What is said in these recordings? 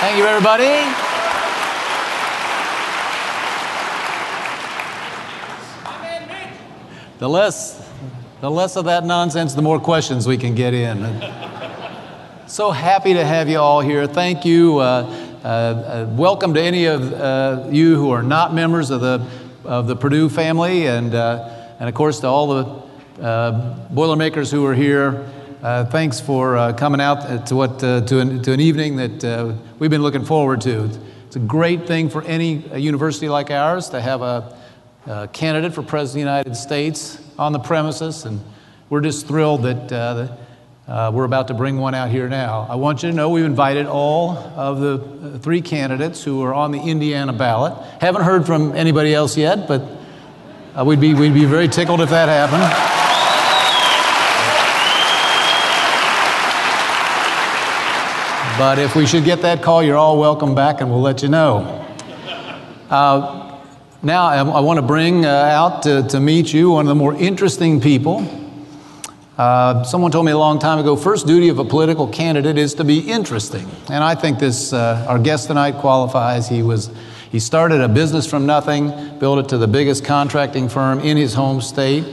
Thank you, everybody. The less, the less of that nonsense, the more questions we can get in. so happy to have you all here. Thank you. Uh, uh, uh, welcome to any of uh, you who are not members of the, of the Purdue family, and, uh, and of course to all the uh, Boilermakers who are here. Thanks for coming out to, what, to, an, to an evening that we've been looking forward to. It's a great thing for any university like ours to have a uh, candidate for President of the United States on the premises, and we're just thrilled that uh, uh, we're about to bring one out here now. I want you to know we've invited all of the uh, three candidates who are on the Indiana ballot. Haven't heard from anybody else yet, but uh, we'd, be, we'd be very tickled if that happened. But if we should get that call, you're all welcome back and we'll let you know. Uh, now, I, I want to bring uh, out to, to, meet you one of the more interesting people. Uh, someone told me a long time ago first duty of a political candidate is to be interesting. And I think this, uh, our guest tonight qualifies. He, was, he started a business from nothing, built it to the biggest contracting firm in his home state.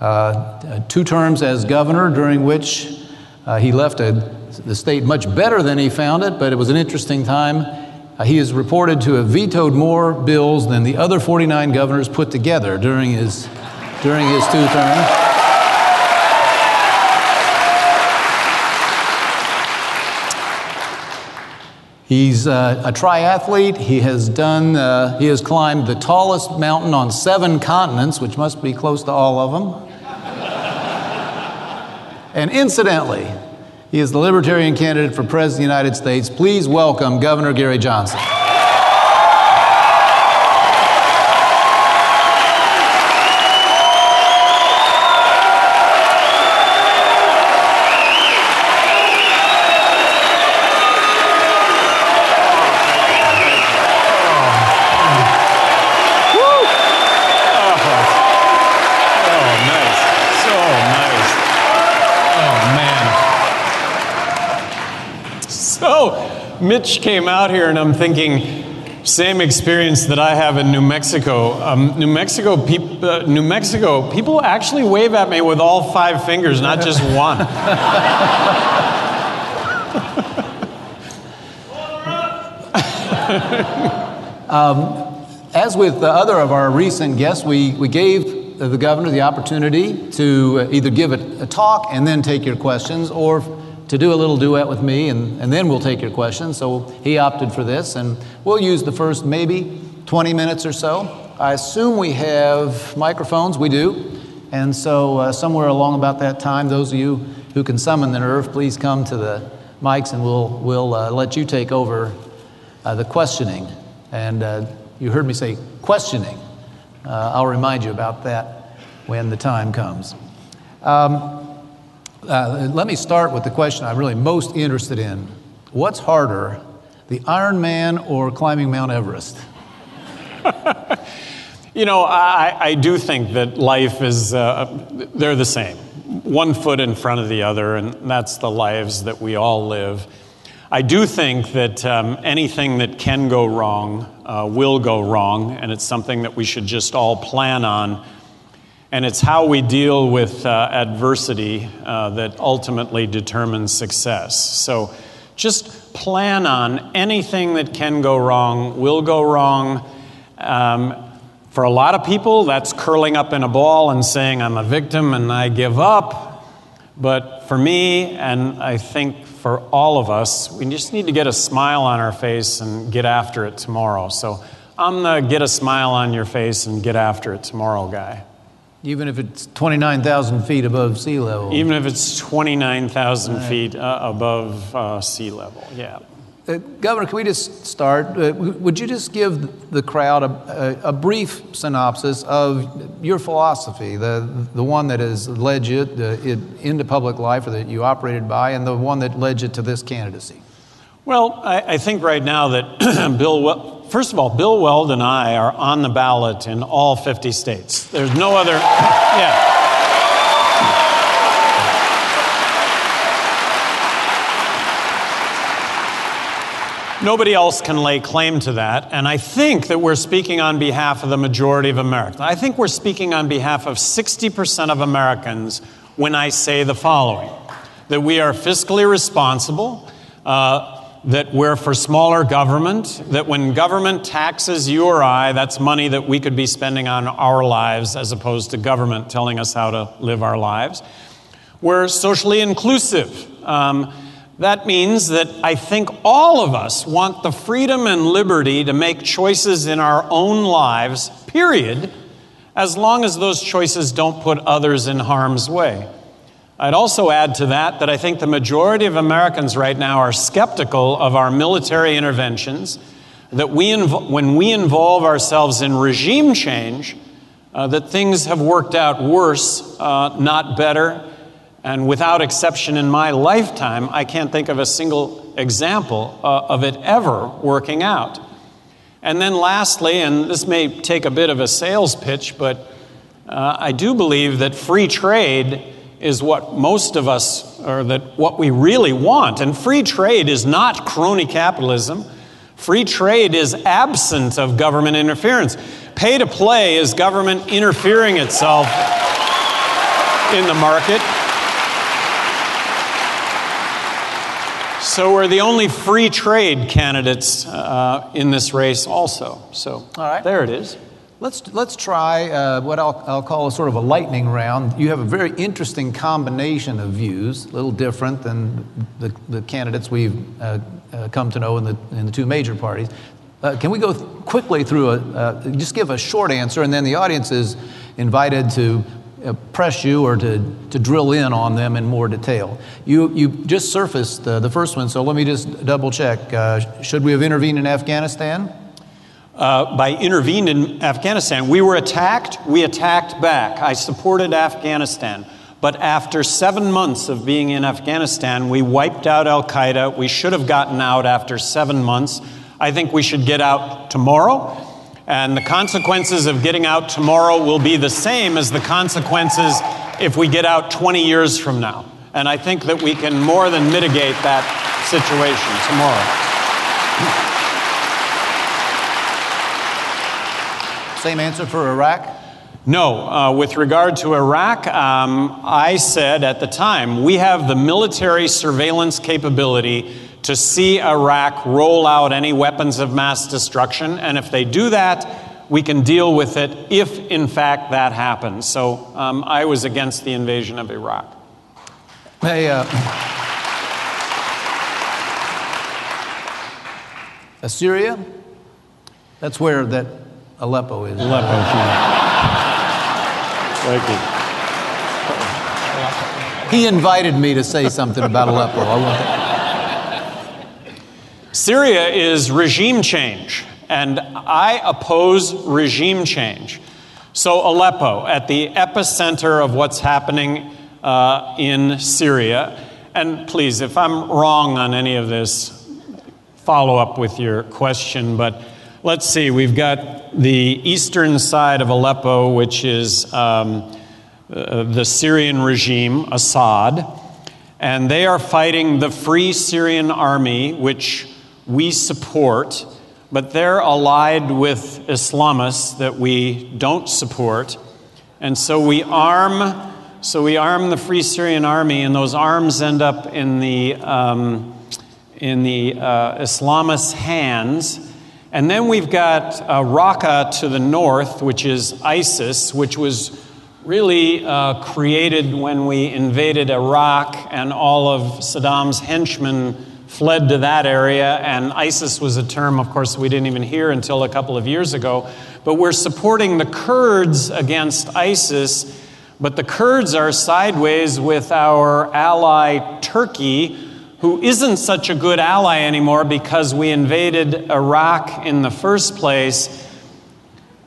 Uh, two terms as governor, during which uh, he left a, the state much better than he found it, but it was an interesting time. Uh, he is reported to have vetoed more bills than the other 49 governors put together during his, during his two terms. He's uh, a triathlete. He has done, uh, he has climbed the tallest mountain on seven continents, which must be close to all of them. and incidentally, he is the Libertarian candidate for President of the United States. Please welcome Governor Gary Johnson. Mitch came out here, and I'm thinking, same experience that I have in New Mexico. Um, New Mexico, peop- uh, New Mexico, people actually wave at me with all five fingers, not just one. um, as with the other of our recent guests, we, we gave the governor the opportunity to either give a, a talk and then take your questions, or to do a little duet with me, and, and then we'll take your questions. So he opted for this, and we'll use the first maybe 20 minutes or so. I assume we have microphones. We do. And so, uh, somewhere along about that time, those of you who can summon the nerve, please come to the mics and we'll, we'll uh, let you take over uh, the questioning. And uh, you heard me say questioning. Uh, I'll remind you about that when the time comes. Um, uh, let me start with the question I'm really most interested in. What's harder, the Ironman or climbing Mount Everest? you know, I, I, do think that life is, uh, they're the same. One foot in front of the other, and that's the lives that we all live. I do think that um, anything that can go wrong uh, will go wrong, and it's something that we should just all plan on and it's how we deal with uh, adversity uh, that ultimately determines success. So just plan on anything that can go wrong, will go wrong. Um, for a lot of people, that's curling up in a ball and saying, I'm a victim and I give up. But for me, and I think for all of us, we just need to get a smile on our face and get after it tomorrow. So I'm the get a smile on your face and get after it tomorrow guy. Even if it's 29,000 feet above sea level? Even if it's 29,000 right. feet uh, above uh, sea level, yeah. Uh, Governor, can we just start? Uh, would you just give the crowd a, a, a, brief synopsis of your philosophy, the, the one that has led you into public life or that you operated by, and the one that led you to this candidacy? Well, I, I think right now that Bill, first of all, Bill Weld and I are on the ballot in all 50 states. There's no other, yeah. Nobody else can lay claim to that. And I think that we're speaking on behalf of the majority of Americans. I think we're speaking on behalf of 60% of Americans when I say the following that we are fiscally responsible, uh, that we're for smaller government, that when government taxes you or I, that's money that we could be spending on our lives as opposed to government telling us how to live our lives. We're socially inclusive. Um, that means that I think all of us want the freedom and liberty to make choices in our own lives, period, as long as those choices don't put others in harm's way. I'd also add to that that I think the majority of Americans right now are skeptical of our military interventions, that we inv- when we involve ourselves in regime change, uh, that things have worked out worse, uh, not better, and without exception in my lifetime, I can't think of a single example uh, of it ever working out. And then, lastly, and this may take a bit of a sales pitch, but uh, I do believe that free trade is what most of us, or that what we really want. And free trade is not crony capitalism. Free trade is absent of government interference. Pay to play is government interfering itself in the market. So we're the only free trade candidates uh, in this race, also. So All right. there it is. Let's, let's try uh, what I'll, I'll call a sort of a lightning round. You have a very interesting combination of views, a little different than the, the candidates we've uh, uh, come to know in the, in the two major parties. Uh, can we go th- quickly through a, uh, just give a short answer, and then the audience is invited to uh, press you or to, to drill in on them in more detail. You, you just surfaced the first one, so let me just double check. Should we have intervened in Afghanistan? Uh, by intervened in Afghanistan, we were attacked, we attacked back. I supported Afghanistan. But after seven months of being in Afghanistan, we wiped out Al Qaeda. We should have gotten out after seven months. I think we should get out tomorrow. And the consequences of getting out tomorrow will be the same as the consequences if we get out 20 years from now. And I think that we can more than mitigate that situation tomorrow. Same answer for Iraq? No, uh, with regard to Iraq, um, I said at the time, we have the military surveillance capability to see Iraq roll out any weapons of mass destruction. And if they do that, we can deal with it if, in fact, that happens. So um, I was against the invasion of Iraq. Hey, uh, Assyria? That's where that Aleppo is. Aleppo, Thank you. He invited me to say something about Aleppo. I want Syria is regime change, and I oppose regime change. So, Aleppo, at the epicenter of what's happening uh, in Syria, and please, if I'm wrong on any of this, follow up with your question, but let's see, we've got the eastern side of Aleppo, which is um, uh, the Syrian regime, Assad, and they are fighting the Free Syrian Army, which we support, but they're allied with Islamists that we don't support. And so we arm, so we arm the Free Syrian Army, and those arms end up in the um, in the uh, Islamists' hands. And then we've got uh, Raqqa to the north, which is ISIS, which was really uh, created when we invaded Iraq and all of Saddam's henchmen fled to that area. And ISIS was a term, of course, we didn't even hear until a couple of years ago. But we're supporting the Kurds against ISIS. But the Kurds are sideways with our ally Turkey, who isn't such a good ally anymore because we invaded Iraq in the first place.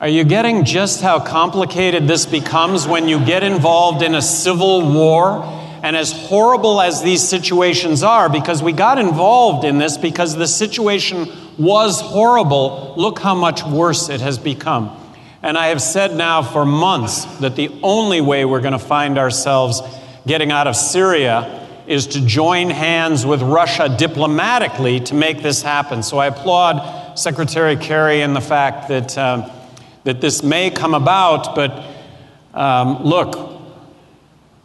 Are you getting just how complicated this becomes when you get involved in a civil war? And as horrible as these situations are, because we got involved in this because the situation was horrible, look how much worse it has become. And I have said now for months that the only way we're going to find ourselves getting out of Syria is to join hands with Russia diplomatically to make this happen. So I applaud Secretary Kerry and the fact that, uh, that this may come about, but um, look,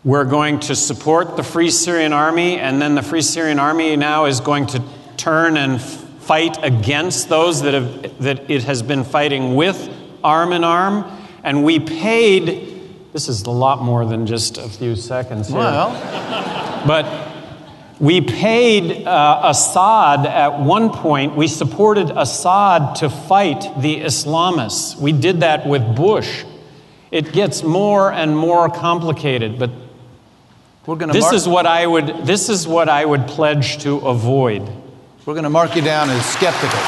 we're going to support the Free Syrian Army, and then the Free Syrian Army now is going to turn and fight against those that, have, that it has been fighting with arm in arm. And we paid, this is a lot more than just a few seconds here. Well, But we paid uh, Assad at one point, we supported Assad to fight the Islamists. We did that with Bush. It gets more and more complicated, but we're going to this mark, is what I would this is what I would pledge to avoid. we're going to mark you down as skeptical.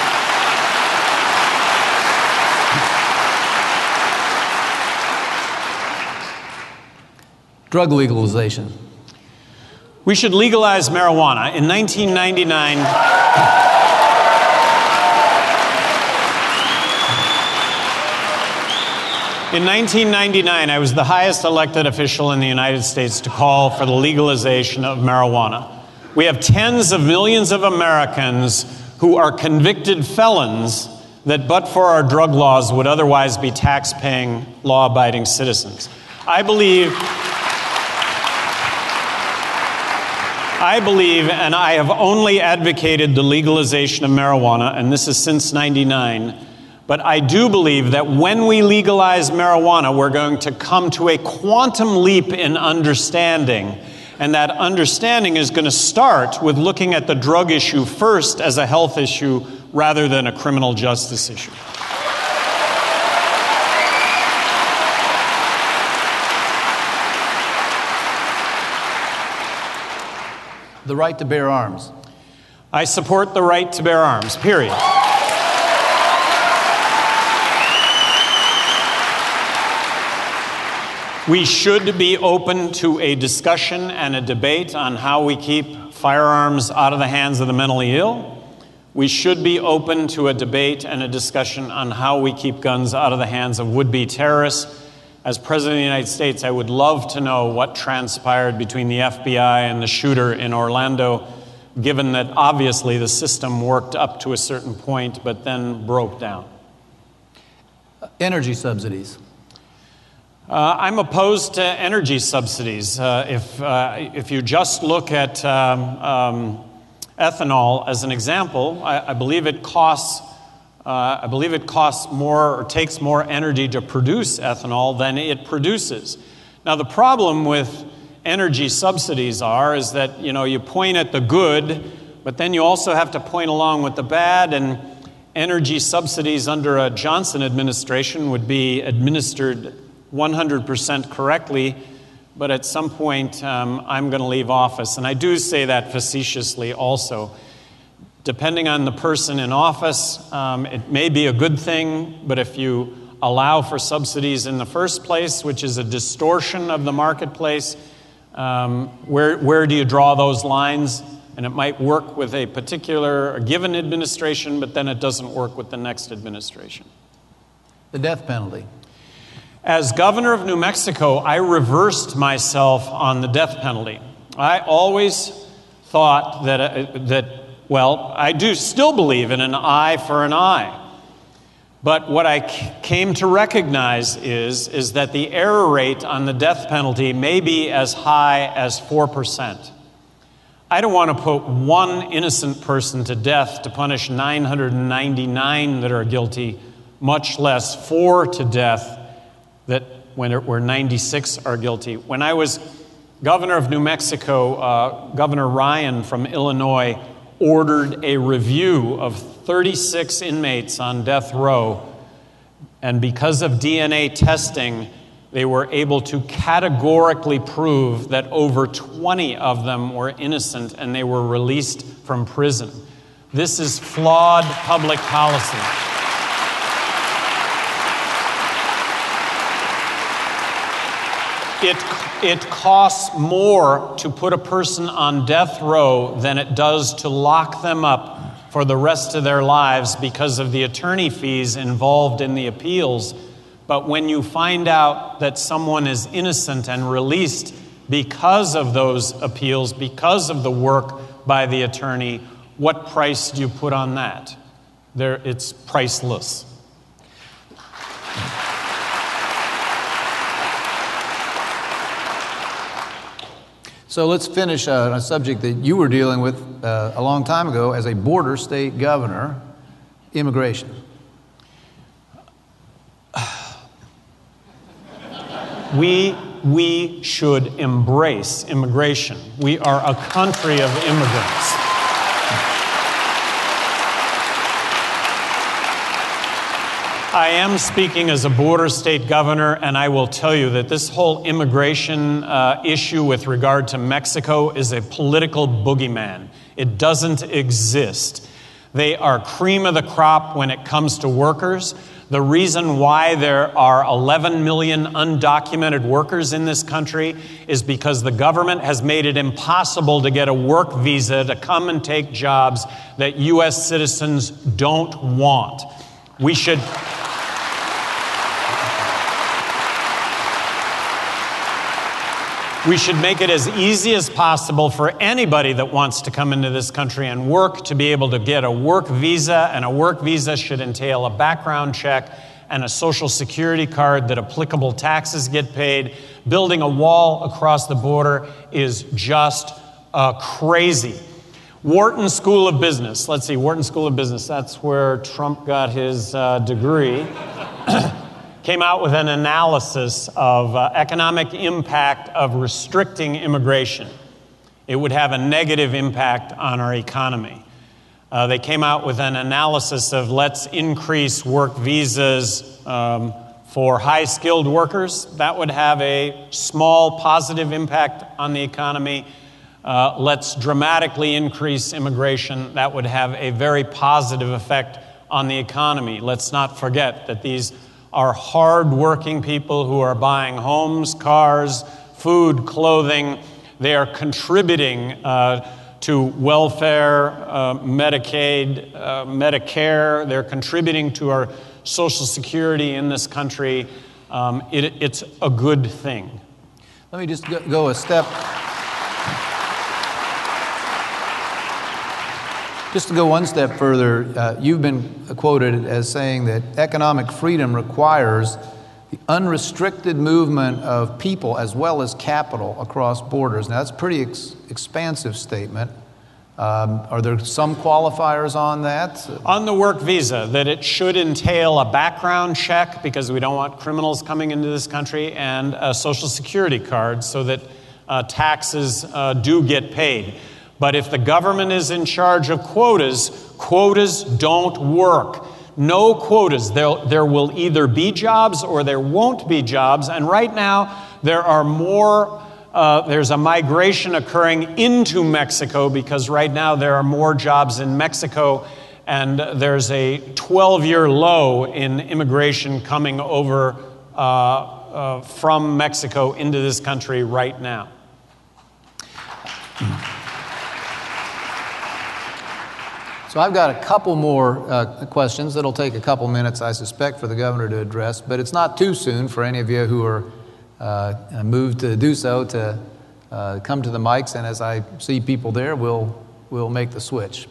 Drug legalization. We should legalize marijuana. In 1999, in 1999, I was the highest elected official in the United States to call for the legalization of marijuana. We have tens of millions of Americans who are convicted felons that, but for our drug laws, would otherwise be tax paying, law abiding citizens. I believe. I believe, and I have only advocated the legalization of marijuana, and this is since 99. But I do believe that when we legalize marijuana, we're going to come to a quantum leap in understanding. And that understanding is going to start with looking at the drug issue first as a health issue rather than a criminal justice issue. The right to bear arms. I support the right to bear arms, period. We should be open to a discussion and a debate on how we keep firearms out of the hands of the mentally ill. We should be open to a debate and a discussion on how we keep guns out of the hands of would be terrorists. As President of the United States, I would love to know what transpired between the FBI and the shooter in Orlando, given that obviously the system worked up to a certain point but then broke down. Energy subsidies. Uh, I'm opposed to energy subsidies. Uh, if, uh, if you just look at um, um, ethanol as an example, I, I believe it costs. Uh, I believe it costs more or takes more energy to produce ethanol than it produces. Now, the problem with energy subsidies are is that you know you point at the good, but then you also have to point along with the bad. And energy subsidies under a Johnson administration would be administered 100% correctly, but at some point um, I'm going to leave office. And I do say that facetiously also. Depending on the person in office, um, it may be a good thing, but if you allow for subsidies in the first place, which is a distortion of the marketplace, um, where, where do you draw those lines? And it might work with a particular given administration, but then it doesn't work with the next administration. The death penalty. As governor of New Mexico, I reversed myself on the death penalty. I always thought that, uh, that, well, I do still believe in an eye for an eye. But what I came to recognize is, is that the error rate on the death penalty may be as high as 4%. I don't want to put one innocent person to death to punish 999 that are guilty, much less four to death that when it, where 96 are guilty. When I was governor of New Mexico, uh, Governor Ryan from Illinois ordered a review of 36 inmates on death row. And because of DNA testing, they were able to categorically prove that over 20 of them were innocent and they were released from prison. This is flawed public policy. It, it costs more to put a person on death row than it does to lock them up for the rest of their lives because of the attorney fees involved in the appeals. But when you find out that someone is innocent and released, because of those appeals, because of the work by the attorney, what price do you put on that? There, it's priceless. So let's finish uh, a subject that you were dealing with uh, a long time ago as a border state governor immigration. We, we should embrace immigration. We are a country of immigrants. I am speaking as a border state governor, and I will tell you that this whole immigration uh, issue with regard to Mexico is a political boogeyman. It doesn't exist. They are cream of the crop when it comes to workers. The reason why there are 11 million undocumented workers in this country is because the government has made it impossible to get a work visa to come and take jobs that U.S. citizens don't want. We should. We should make it as easy as possible for anybody that wants to come into this country and work to be able to get a work visa, and a work visa should entail a background check and a social security card that applicable taxes get paid. Building a wall across the border is just uh, crazy. Wharton School of Business. Let's see, Wharton School of Business. That's where Trump got his uh, degree. came out with an analysis of uh, economic impact of restricting immigration. It would have a negative impact on our economy. Uh, they came out with an analysis of let's increase work visas um, for high skilled workers. That would have a small positive impact on the economy. Uh, let's dramatically increase immigration. That would have a very positive effect on the economy. Let's not forget that these are hardworking people who are buying homes, cars, food, clothing. They are contributing uh, to welfare, uh, Medicaid, uh, Medicare. They're contributing to our Social Security in this country. Um, it, it's a good thing. Let me just go a step Just to go one step further, uh, you've been quoted as saying that economic freedom requires the unrestricted movement of people as well as capital across borders. Now, that's a pretty ex- expansive statement. Um, are there some qualifiers on that? On the work visa, that it should entail a background check because we don't want criminals coming into this country and a social security card so that uh, taxes uh, do get paid. But if the government is in charge of quotas, quotas don't work. No quotas. There, there will either be jobs or there won't be jobs. And right now, there are more, uh, there's a migration occurring into Mexico because right now there are more jobs in Mexico and there's a 12 year low in immigration coming over uh, uh, from Mexico into this country right now. So I've got a couple more uh, questions that'll take a couple minutes, I suspect, for the governor to address, but it's not too soon for any of you who are uh, moved to do so to uh, come to the mics, and as I see people there, we'll, we'll make the switch.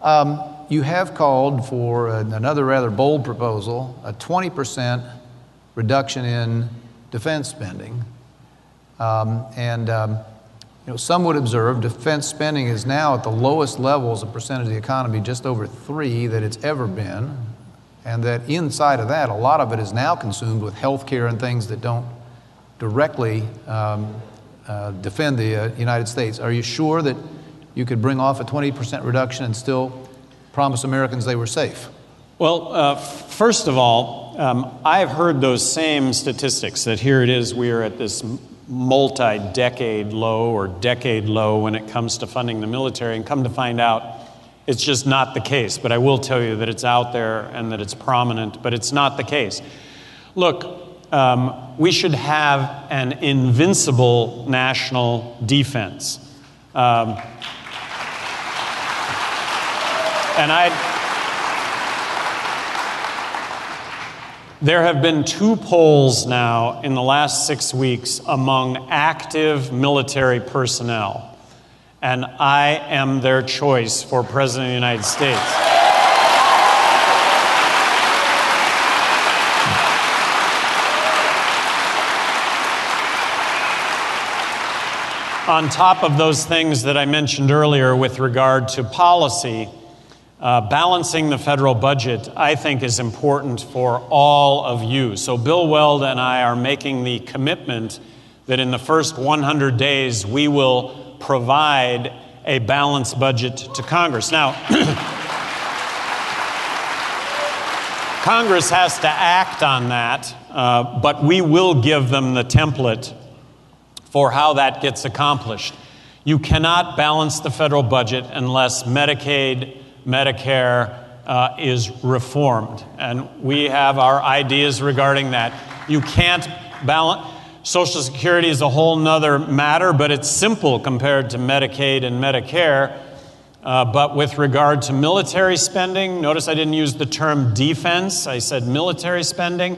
Um, you have called for another rather bold proposal, a 20% reduction in defense spending. Um, and um, you know, some would observe defense spending is now at the lowest levels of percentage of the economy, just over three that it's ever been, and that inside of that, a lot of it is now consumed with health care and things that don't directly um, uh, defend the uh, United States. Are you sure that you could bring off a 20% reduction and still promise Americans they were safe? Well, uh, first of all, um, I've heard those same statistics that here it is, we are at this multi decade low or decade low when it comes to funding the military, and come to find out it's just not the case. But I will tell you that it's out there and that it's prominent, but it's not the case. Look, um, we should have an invincible national defense. Um, and I There have been two polls now in the last six weeks among active military personnel, and I am their choice for President of the United States. on top of those things that I mentioned earlier with regard to policy, uh, balancing the federal budget, I think, is important for all of you. So, Bill Weld and I are making the commitment that in the first 100 days we will provide a balanced budget to Congress. Now, Congress has to act on that, uh, but we will give them the template for how that gets accomplished. You cannot balance the federal budget unless Medicaid, Medicare uh, is reformed. And we have our ideas regarding that. You can't balance. Social Security is a whole nother matter, but it's simple compared to Medicaid and Medicare. Uh, but with regard to military spending, notice I didn't use the term defense, I said military spending.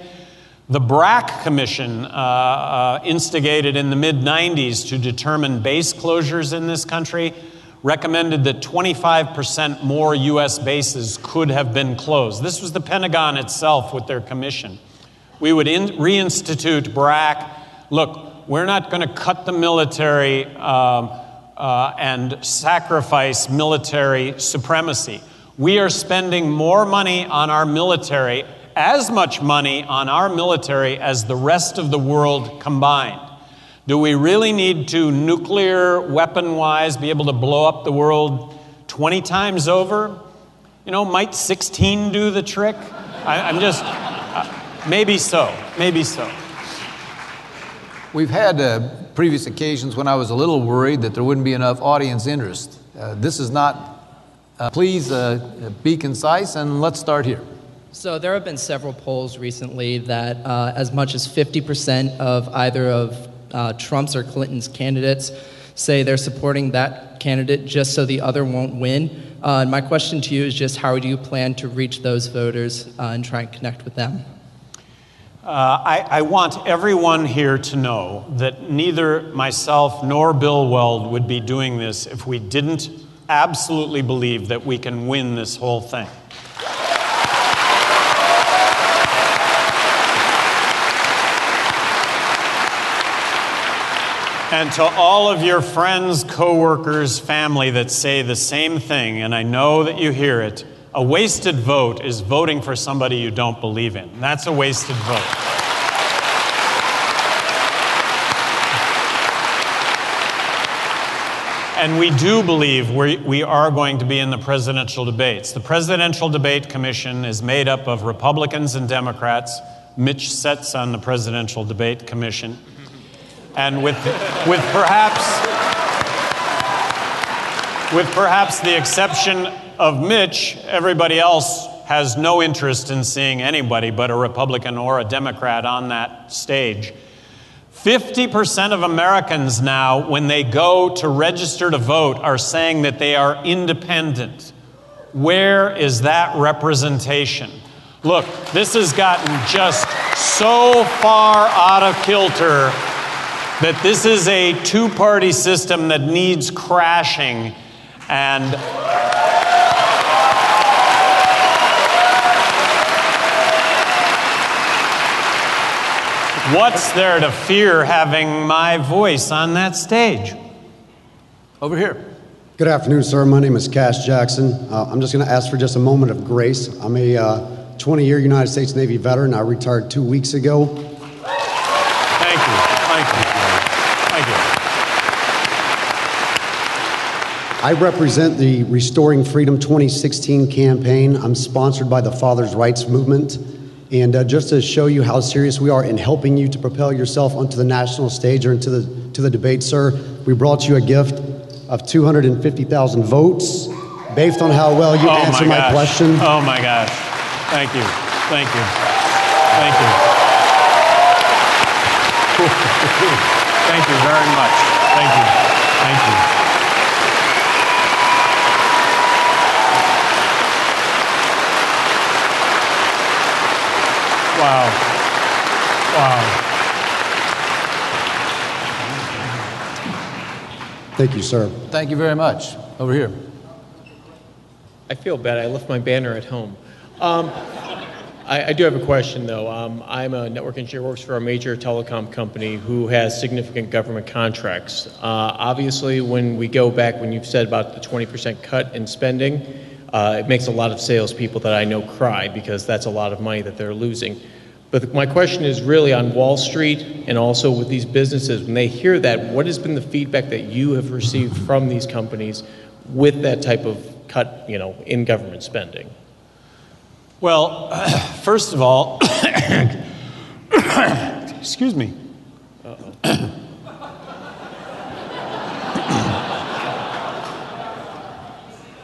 The BRAC Commission, uh, uh, instigated in the mid 90s to determine base closures in this country, recommended that 25% more U.S. bases could have been closed. This was the Pentagon itself with their commission. We would in, reinstitute BRAC. Look, we're not going to cut the military um, uh, and sacrifice military supremacy. We are spending more money on our military as much money on our military as the rest of the world combined. Do we really need to, nuclear weapon wise, be able to blow up the world 20 times over? You know, might 16 do the trick? I, am just, uh, maybe so, maybe so. We've had uh, previous occasions when I was a little worried that there wouldn't be enough audience interest. Uh, this is not, uh, please uh, be concise and let's start here. So there have been several polls recently that uh, as much as 50% of either of uh, Trump's or Clinton's candidates say they're supporting that candidate just so the other won't win. Uh, and my question to you is just how do you plan to reach those voters uh, and try and connect with them? Uh, I, I, want everyone here to know that neither myself nor Bill Weld would be doing this if we didn't absolutely believe that we can win this whole thing. And to all of your friends, coworkers, family that say the same thing, and I know that you hear it, a wasted vote is voting for somebody you don't believe in. That's a wasted vote. And we do believe we, we are going to be in the presidential debates. The Presidential Debate Commission is made up of Republicans and Democrats. Mitch sits on the Presidential Debate Commission and with, with perhaps with perhaps the exception of Mitch, everybody else has no interest in seeing anybody but a Republican or a Democrat on that stage. 50% of Americans now, when they go to register to vote, are saying that they are independent. Where is that representation? Look, this has gotten just so far out of kilter that this is a two party system that needs crashing. And what's there to fear having my voice on that stage? Over here. Good afternoon, sir. My name is Cash Jackson. Uh, I'm just going to ask for just a moment of grace. I'm a 20 uh, year United States Navy veteran. I retired two weeks ago. I represent the Restoring Freedom 2016 campaign. I'm sponsored by the Fathers' Rights Movement. And uh, just to show you how serious we are in helping you to propel yourself onto the national stage or into the, to the debate, sir, we brought you a gift of 250,000 votes based on how well you oh answer my, my question. Oh my gosh. Thank you. Thank you. Thank you. Thank you very much. Thank you. Thank you. Wow. Wow. Thank you, sir. Thank you very much. Over here. I feel bad. I left my banner at home. Um, I, I do have a question, though. Um, I'm a network engineer, works for a major telecom company who has significant government contracts. Uh, obviously, when we go back, when you've said about the 20% cut in spending, uh, it makes a lot of salespeople that I know cry because that's a lot of money that they're losing. But my question is really on Wall Street and also with these businesses, when they hear that, what has been the feedback that you have received from these companies with that type of cut, you know, in government spending? Well, first of all, excuse me.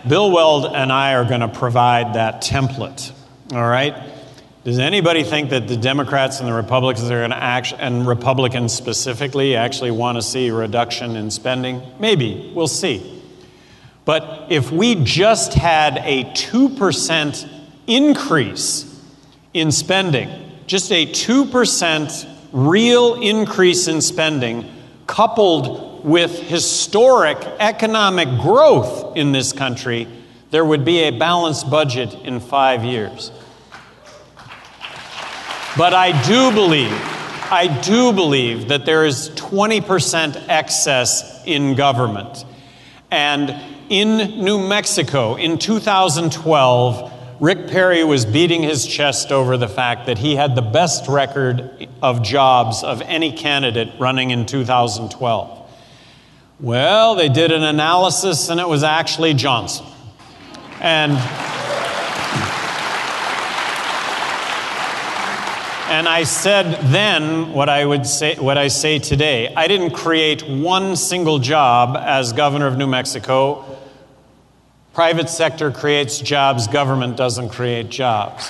Bill Weld and I are going to provide that template. All right? Does anybody think that the Democrats and the Republicans are going to act, and Republicans specifically, actually want to see a reduction in spending? Maybe. We'll see. But if we just had a 2% increase in spending, just a 2% real increase in spending, coupled with historic economic growth in this country, there would be a balanced budget in five years. But I do believe, I do believe that there is 20% excess in government. And in New Mexico in 2012, Rick Perry was beating his chest over the fact that he had the best record of jobs of any candidate running in 2012. Well, they did an analysis and it was actually Johnson. And And I said then what I would say what I say today. I didn't create one single job as governor of New Mexico. Private sector creates jobs, government doesn't create jobs.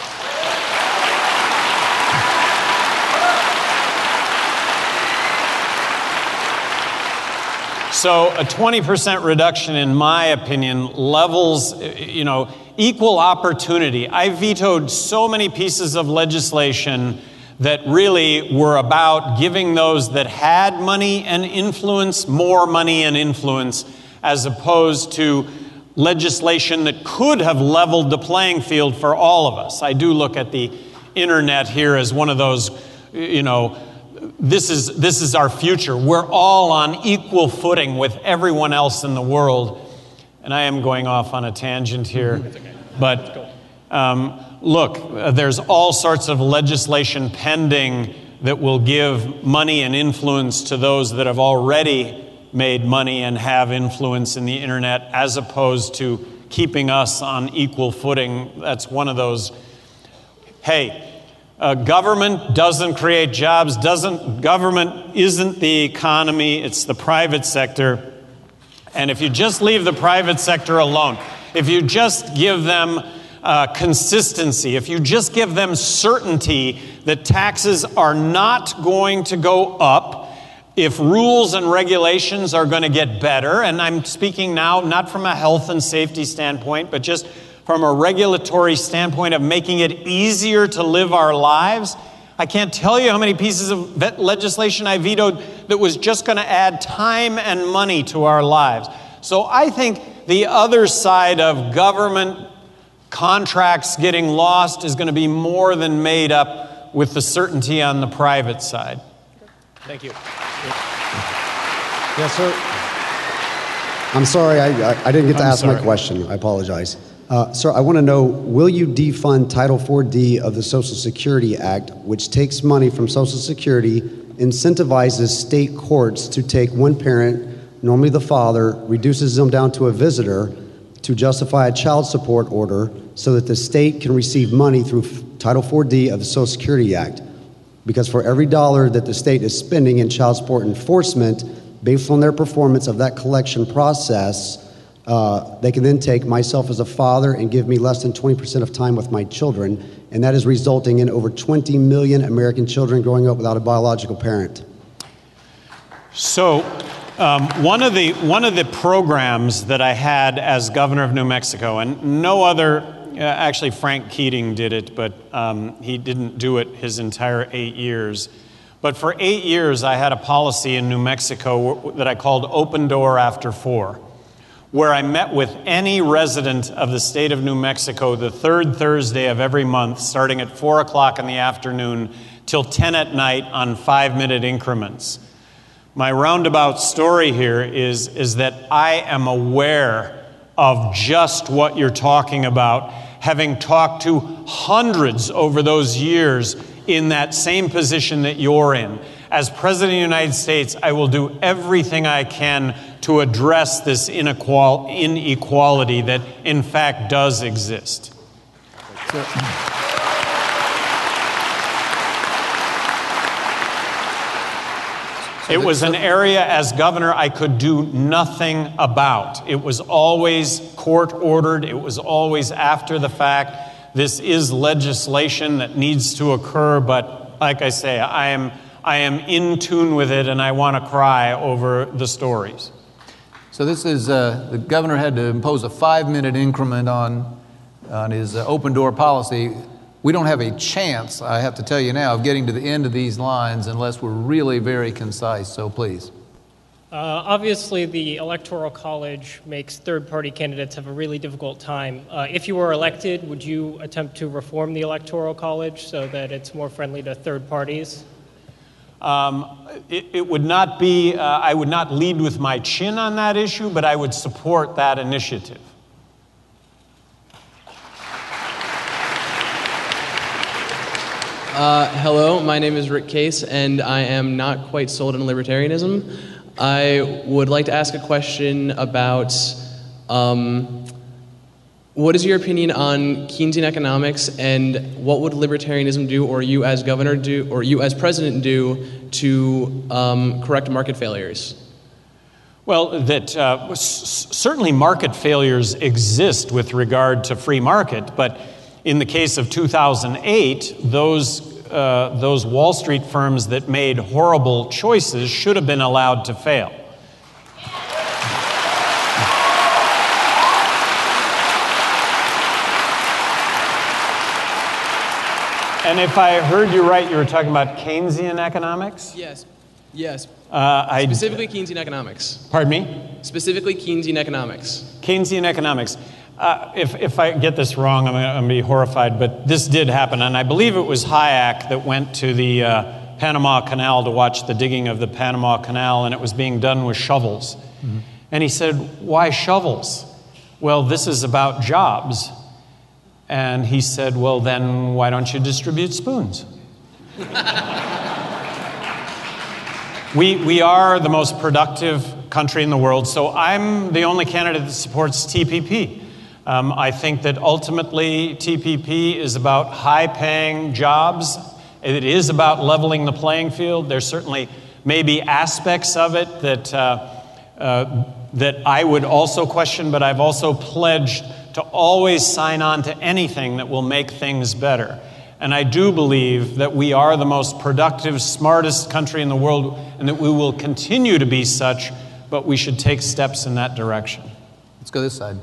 So a 20% reduction, in my opinion, levels, you know, equal opportunity. I vetoed so many pieces of legislation that really were about giving those that had money and influence more money and influence, as opposed to legislation that could have leveled the playing field for all of us. I do look at the internet here as one of those, you know, this is, this is our future. We're all on equal footing with everyone else in the world. And I am going off on a tangent here. But um, look, uh, there's all sorts of legislation pending that will give money and influence to those that have already made money and have influence in the internet, as opposed to keeping us on equal footing. That's one of those, hey, uh, government doesn't create jobs, doesn't, government isn't the economy, it's the private sector. And if you just leave the private sector alone, if you just give them uh, consistency, if you just give them certainty that taxes are not going to go up, if rules and regulations are going to get better, and I'm speaking now not from a health and safety standpoint, but just from a regulatory standpoint of making it easier to live our lives. I can't tell you how many pieces of legislation I vetoed that was just going to add time and money to our lives. So I think the other side of government contracts getting lost is going to be more than made up with the certainty on the private side. Thank you. Yes, sir. I'm sorry, I, I, I didn't get to I'm ask my question. I apologize. Uh, sir, I want to know will you defund Title 4D of the Social Security Act, which takes money from Social Security, incentivizes state courts to take one parent, normally the father, reduces them down to a visitor to justify a child support order so that the state can receive money through Title 4D of the Social Security Act? Because for every dollar that the state is spending in child support enforcement, based on their performance of that collection process, uh, they can then take myself as a father and give me less than 20% of time with my children. And that is resulting in over 20 million American children growing up without a biological parent. So, um, one, of the, one of the programs that I had as governor of New Mexico, and no other actually, Frank Keating did it, but um, he didn't do it his entire eight years. But for eight years, I had a policy in New Mexico that I called Open Door After Four, where I met with any resident of the state of New Mexico the third Thursday of every month, starting at 4 o'clock in the afternoon till 10 at night on five minute increments. My roundabout story here is, is that I am aware of just what you're talking about, having talked to hundreds over those years in that same position that you're in. As President of the United States, I will do everything I can to address this inequality that, in fact, does exist. It was an area as governor I could do nothing about. It was always court ordered, it was always after the fact. This is legislation that needs to occur, but like I say, I am, I am in tune with it and I want to cry over the stories. So, this is uh, the governor had to impose a five minute increment on, on his uh, open door policy we don't have a chance, I have to tell you now, of getting to the end of these lines unless we're really very concise. So please. Uh, obviously, the Electoral College makes third party candidates have a really difficult time. Uh, if you were elected, would you attempt to reform the Electoral College so that it's more friendly to third parties? Um, it, it, would not be, uh, I would not lead with my chin on that issue, but I would support that initiative. Uh, hello, my name is Rick Case, and I am not quite sold on libertarianism. I would like to ask a question about um, what is your opinion on Keynesian economics, and what would libertarianism do, or you as governor do, or you as president do to um, correct market failures? Well, that uh, certainly market failures exist with regard to free market, but in the case of 2008, those, uh, those Wall Street firms that made horrible choices should have been allowed to fail. And if I heard you right, you were talking about Keynesian economics? Yes. Yes. Uh, Specifically Keynesian economics. Pardon me? Specifically Keynesian economics. Keynesian economics. Uh, if, if I get this wrong, I'm going to be horrified, but this did happen. And I believe it was Hayek that went to the uh, Panama Canal to watch the digging of the Panama Canal, and it was being done with shovels. Mm-hmm. And he said, Why shovels? Well, this is about jobs. And he said, Well, then why don't you distribute spoons? we, we are the most productive country in the world, so I'm the only candidate that supports TPP. Um, I think that ultimately TPP is about high paying jobs. It is about leveling the playing field. There's certainly maybe aspects of it that, uh, uh, that I would also question, but I've also pledged to always sign on to anything that will make things better. And I do believe that we are the most productive, smartest country in the world, and that we will continue to be such, but we should take steps in that direction. Let's go this side.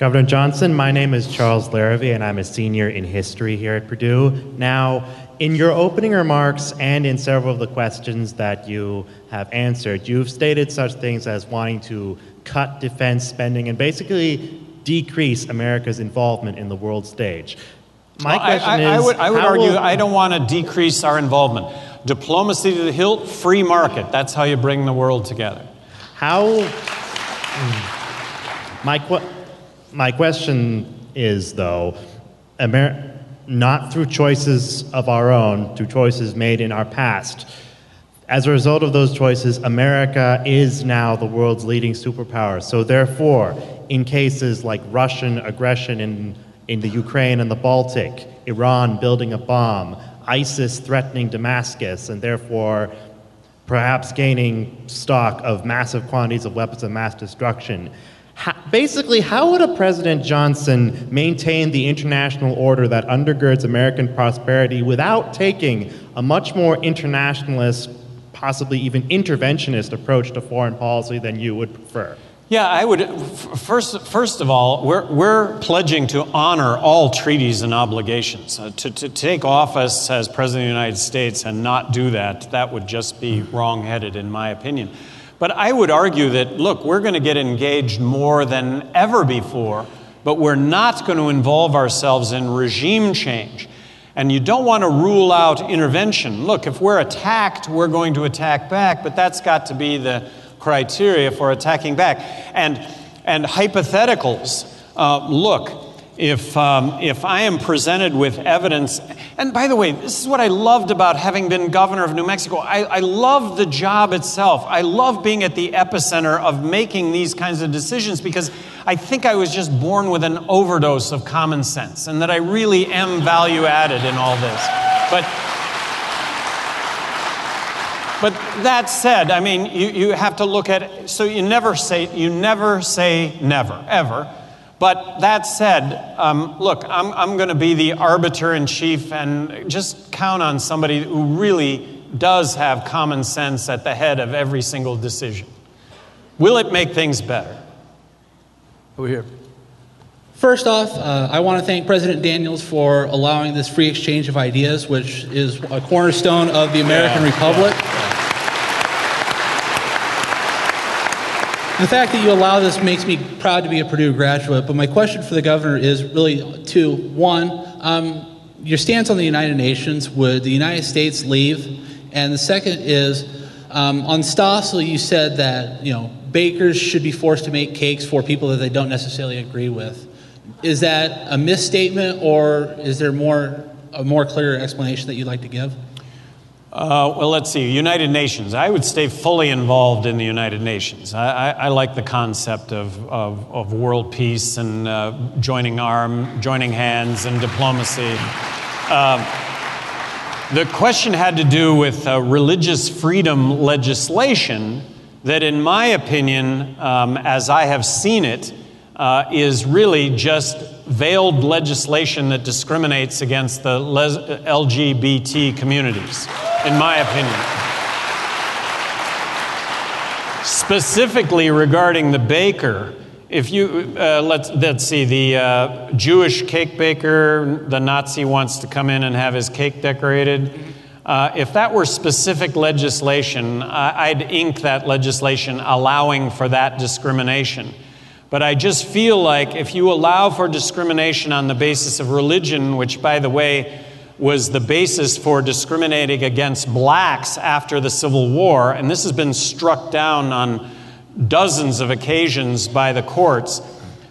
Governor Johnson, my name is Charles Larrivee, and I'm a senior in history here at Purdue. Now, in your opening remarks and in several of the questions that you have answered, you've stated such things as wanting to cut defense spending and basically decrease America's involvement in the world stage. My well, question I, I, is I would, I would argue will... I don't want to decrease our involvement. Diplomacy to the hilt, free market. That's how you bring the world together. How. My question my question is, though, Amer- not through choices of our own, through choices made in our past. As a result of those choices, America is now the world's leading superpower. So, therefore, in cases like Russian aggression in, in the Ukraine and the Baltic, Iran building a bomb, ISIS threatening Damascus, and therefore perhaps gaining stock of massive quantities of weapons of mass destruction, basically, how would a President Johnson maintain the international order that undergirds American prosperity without taking a much more internationalist, possibly even interventionist approach to foreign policy than you would prefer? Yeah, I would. First, first of all, we're, we're pledging to honor all treaties and obligations. Uh, to, to take office as President of the United States and not do that, that would just be wrongheaded, in my opinion. But I would argue that, look, we're going to get engaged more than ever before, but we're not going to involve ourselves in regime change. And you don't want to rule out intervention. Look, if we're attacked, we're going to attack back, but that's got to be the criteria for attacking back. And, and hypotheticals uh, look, if, um, if I am presented with evidence, and by the way, this is what I loved about having been governor of New Mexico. I, I love the job itself. I love being at the epicenter of making these kinds of decisions because I think I was just born with an overdose of common sense and that I really am value added in all this. But but that said, I mean, you, you have to look at so you never say you never say never ever. But that said, um, look, I'm, I'm going to be the arbiter in chief and just count on somebody who really does have common sense at the head of every single decision. Will it make things better? Over here. First off, uh, I want to thank President Daniels for allowing this free exchange of ideas, which is a cornerstone of the American Yeah, Republic. The fact that you allow this makes me proud to be a Purdue graduate. But my question for the governor is really two. One, um, your stance on the United Nations. Would the United States leave? And the second is, um, on Stossel, you said that you know bakers should be forced to make cakes for people that they don't necessarily agree with. Is that a misstatement, or is there more a more clear explanation that you'd like to give? Uh, well, let's see. United Nations. I would stay fully involved in the United Nations. I, I, I like the concept of, of, of world peace and uh, joining arm, joining hands, and diplomacy. Um, the question had to do with uh, religious freedom legislation that, in my opinion, um, as I have seen it, uh, is really just veiled legislation that discriminates against the les- LGBT communities, in my opinion. Specifically regarding the baker, if you uh, let's let's see the uh, Jewish cake baker, the Nazi wants to come in and have his cake decorated. Uh, if that were specific legislation, I'd ink that legislation allowing for that discrimination. But I just feel like if you allow for discrimination on the basis of religion, which, by the way, was the basis for discriminating against blacks after the Civil War, and this has been struck down on dozens of occasions by the courts,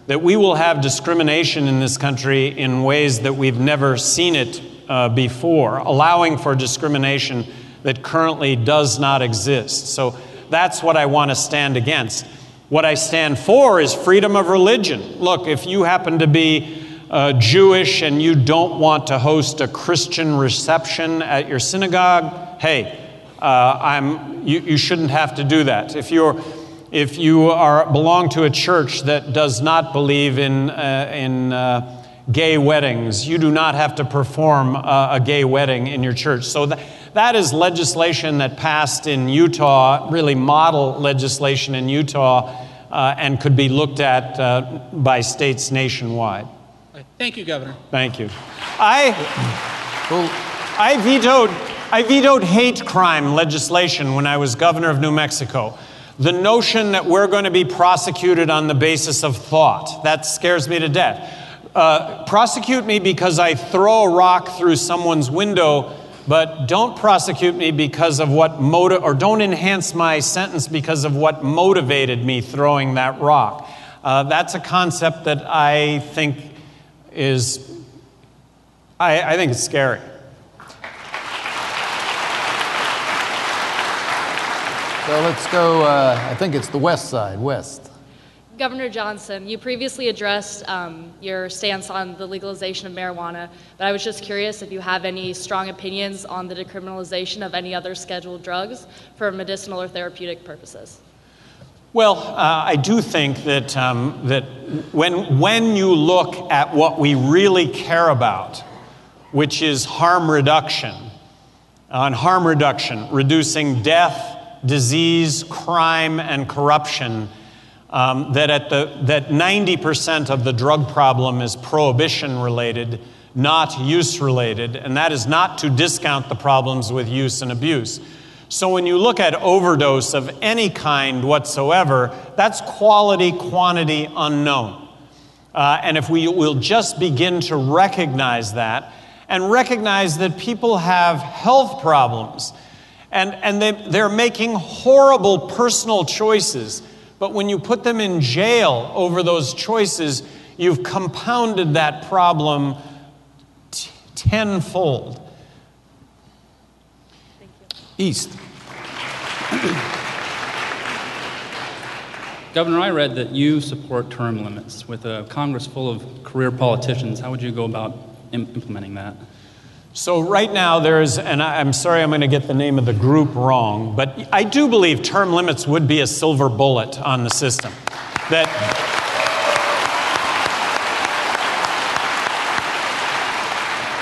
that we will have discrimination in this country in ways that we've never seen it uh, before, allowing for discrimination that currently does not exist. So that's what I want to stand against. What I stand for is freedom of religion. Look, if you happen to be uh, Jewish and you don't want to host a Christian reception at your synagogue, hey, uh, I'm, you, you shouldn't have to do that. If, you're, if you are, belong to a church that does not believe in, uh, in uh, gay weddings, you do not have to perform a, a gay wedding in your church. So that, that is legislation that passed in Utah, really model legislation in Utah, uh, and could be looked at uh, by states nationwide. Thank you, Governor. Thank you. I, I vetoed, I vetoed hate crime legislation when I was governor of New Mexico. The notion that we're going to be prosecuted on the basis of thought, that scares me to death. Uh, prosecute me because I throw a rock through someone's window, but don't prosecute me because of what motive, or don't enhance my sentence because of what motivated me throwing that rock. Uh, that's a concept that I think is, I, I think it's scary. So let's go, uh, I think it's the west side, west. Governor Johnson, you previously addressed um, your stance on the legalization of marijuana, but I was just curious if you have any strong opinions on the decriminalization of any other scheduled drugs for medicinal or therapeutic purposes. Well, uh, I do think that, um, that when, when you look at what we really care about, which is harm reduction, on harm reduction, reducing death, disease, crime, and corruption, um, that, at the, that 90% of the drug problem is prohibition related, not use related, and that is not to discount the problems with use and abuse. So when you look at overdose of any kind whatsoever, that's quality, quantity unknown. Uh, and if we will just begin to recognize that and recognize that people have health problems and, and they, they're making horrible personal choices, but when you put them in jail over those choices, you've compounded that problem tenfold. East. Governor, I read that you support term limits. With a Congress full of career politicians, how would you go about Im- implementing that? So, right now, there's, and I'm sorry I'm going to get the name of the group wrong, but I do believe term limits would be a silver bullet on the system. That.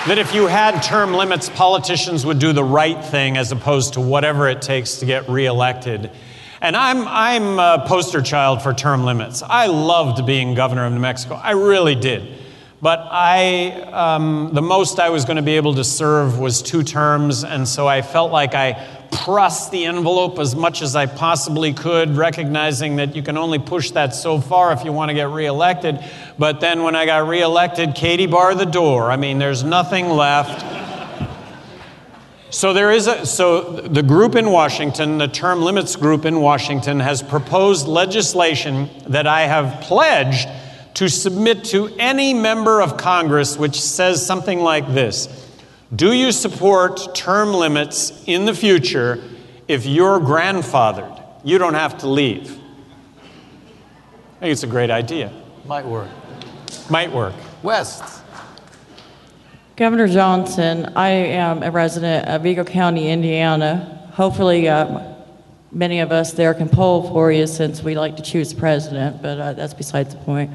That if you had term limits, politicians would do the right thing as opposed to whatever it takes to get reelected. And I'm, I'm a poster child for term limits. I loved being governor of New Mexico. I really did. But I, um, the most I was going to be able to serve was two terms, and so I felt like I pressed the envelope as much as I possibly could, recognizing that you can only push that so far if you want to get reelected. But then when I got reelected, Katie barred the door. I mean, there's nothing left. So there is a so the group in Washington, the term limits group in Washington has proposed legislation that I have pledged to submit to any member of Congress which says something like this Do you support term limits in the future if you're grandfathered? You don't have to leave. I think it's a great idea. Might work. Might work. West. Governor Johnson, I am a resident of Vigo County, Indiana. Hopefully, uh, many of us there can poll for you since we like to choose president, but uh, that's besides the point.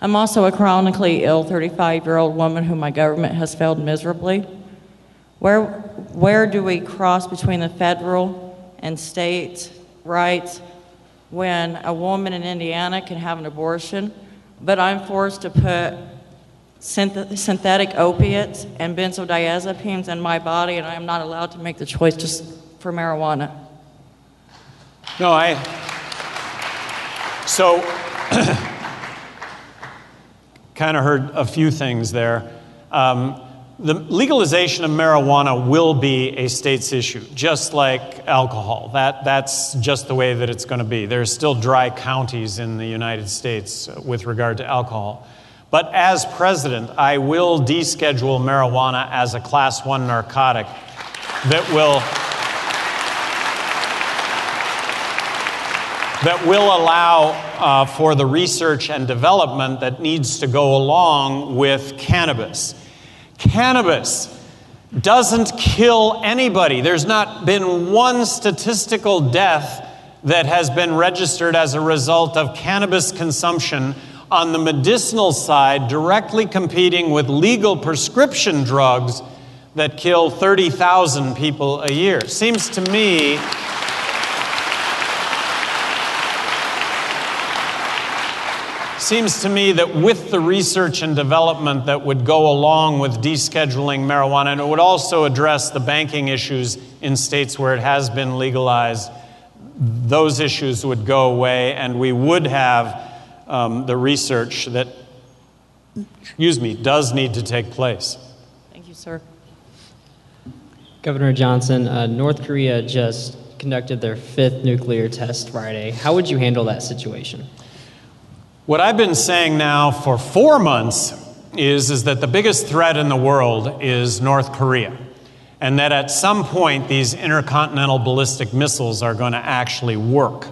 I'm also a chronically ill 35 year old woman whom my government has failed miserably. Where, where do we cross between the federal and state rights when a woman in Indiana can have an abortion, but I'm forced to put synth- synthetic opiates and benzodiazepines in my body, and I am not allowed to make the choice just for marijuana? No, I. So. kind of heard a few things there. Um, the legalization of marijuana will be a state's issue, just like alcohol. That, that's just the way that it's going to be. There are still dry counties in the United States with regard to alcohol. But as president, I will deschedule marijuana as a class one narcotic that will that will allow uh, for the research and development that needs to go along with cannabis. Cannabis doesn't kill anybody. There's not been one statistical death that has been registered as a result of cannabis consumption on the medicinal side, directly competing with legal prescription drugs that kill 30,000 people a year. Seems to me seems to me that with the research and development that would go along with descheduling marijuana, and it would also address the banking issues in states where it has been legalized, those issues would go away, and we would have um, the research that, excuse me, does need to take place. Thank you, sir. Governor Johnson, uh, North Korea just conducted their fifth nuclear test Friday. How would you handle that situation? What I've been saying now for four months is, is that the biggest threat in the world is North Korea. And that at some point, these intercontinental ballistic missiles are going to actually work.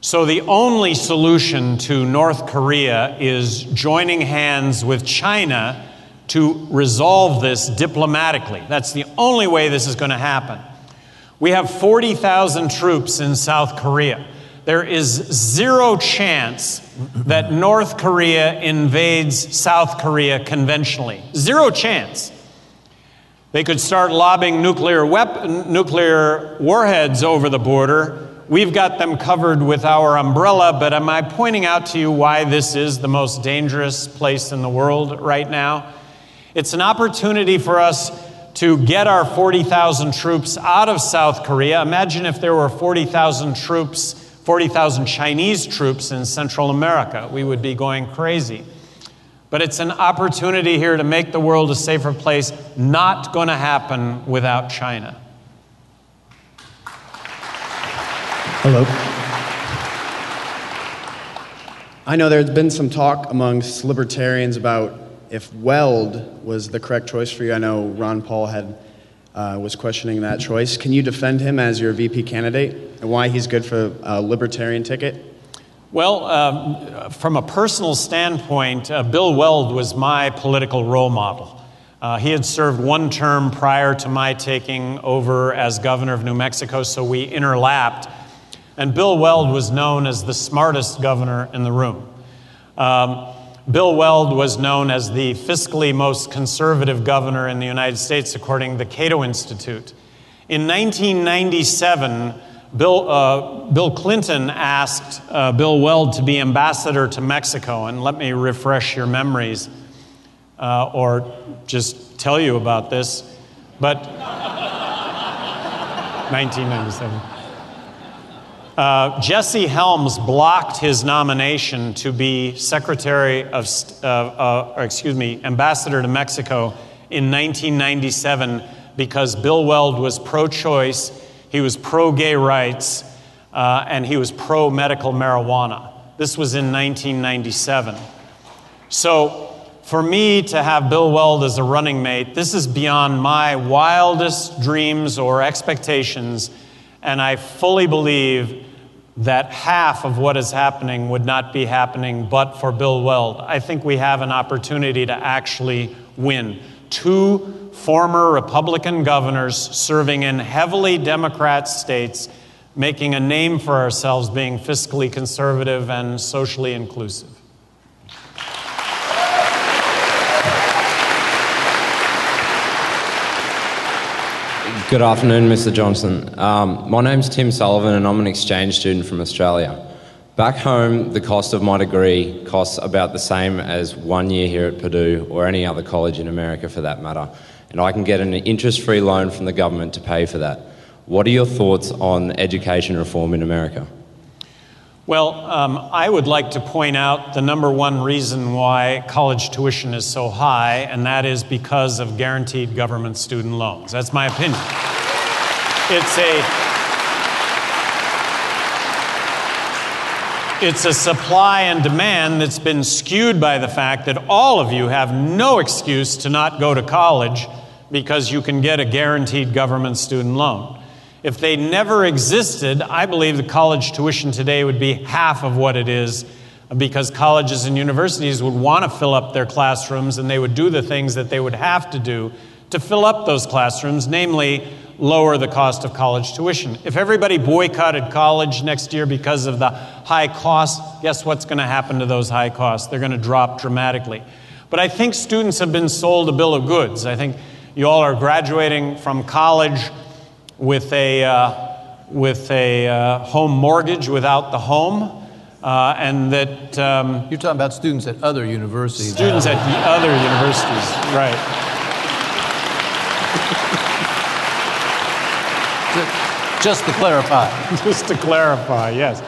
So the only solution to North Korea is joining hands with China to resolve this diplomatically. That's the only way this is going to happen. We have 40,000 troops in South Korea. There is zero chance that North Korea invades South Korea conventionally. Zero chance. They could start lobbing nuclear, weapon, nuclear warheads over the border, we've got them covered with our umbrella, but am I pointing out to you why this is the most dangerous place in the world right now? It's an opportunity for us to get our 40,000 troops out of South Korea. Imagine if there were 40,000 troops, 40,000 Chinese troops in Central America. We would be going crazy. But it's an opportunity here to make the world a safer place, not going to happen without China. Hello. I know there's been some talk amongst libertarians about if Weld was the correct choice for you. I know Ron Paul had uh, was questioning that choice. Can you defend him as your VP candidate and why he's good for a libertarian ticket? Well, um, from a personal standpoint, uh, Bill Weld was my political role model. Uh, he had served one term prior to my taking over as governor of New Mexico, so we interlapped. And Bill Weld was known as the smartest governor in the room. Um, Bill Weld was known as the fiscally most conservative governor in the United States, according to the Cato Institute. In 1997, Bill, uh, Bill Clinton asked uh, Bill Weld to be ambassador to Mexico. And let me refresh your memories uh, or just tell you about this. But 1997. Uh, Jesse Helms blocked his nomination to be Secretary of, uh, uh, excuse me, Ambassador to Mexico in 1997 because Bill Weld was pro choice, he was pro gay rights, uh, and he was pro medical marijuana. This was in 1997. So, for me to have Bill Weld as a running mate, this is beyond my wildest dreams or expectations, and I fully believe that half of what is happening would not be happening but for Bill Weld. I think we have an opportunity to actually win. Two former Republican governors serving in heavily Democrat states, making a name for ourselves being fiscally conservative and socially inclusive. Good afternoon, Mr. Johnson. Um, my name's Tim Sullivan, and I'm an exchange student from Australia. Back home, the cost of my degree costs about the same as one year here at Purdue or any other college in America for that matter, and I can get an interest free loan from the government to pay for that. What are your thoughts on education reform in America? Well, um, I would like to point out the number one reason why college tuition is so high, and that is because of guaranteed government student loans. That's my opinion. It's a it's a supply and demand that's been skewed by the fact that all of you have no excuse to not go to college because you can get a guaranteed government student loan. If they never existed, I believe the college tuition today would be half of what it is because colleges and universities would want to fill up their classrooms and they would do the things that they would have to do to fill up those classrooms, namely lower the cost of college tuition. If everybody boycotted college next year because of the high costs, guess what's going to happen to those high costs? They're going to drop dramatically. But I think students have been sold a bill of goods. I think you all are graduating from college with a, uh, with a uh, home mortgage without the home. Uh, and that um, you're talking about students at other universities. Students at the other universities, right? Just to clarify. Just to clarify, yes.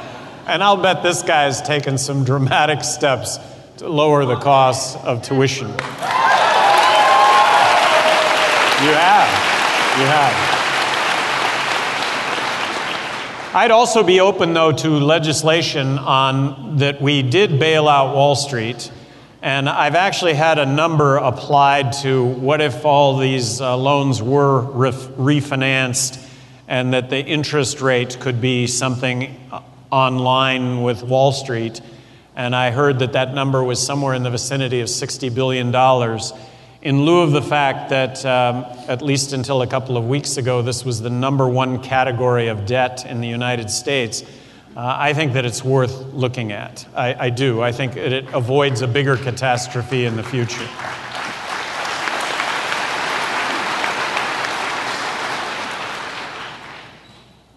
And I'll bet this guy's taken some dramatic steps to lower the costs of tuition. You have. You have. I'd also be open, though, to legislation on that we did bail out Wall Street. And I've actually had a number applied to what if all these uh, loans were ref- refinanced and that the interest rate could be something uh, online with Wall Street. And I heard that that number was somewhere in the vicinity of $60 billion in lieu of the fact that, um, at least until a couple of weeks ago, this was the number one category of debt in the United States, uh, I think that it's worth looking at. I, I do. I think it, it avoids a bigger catastrophe in the future.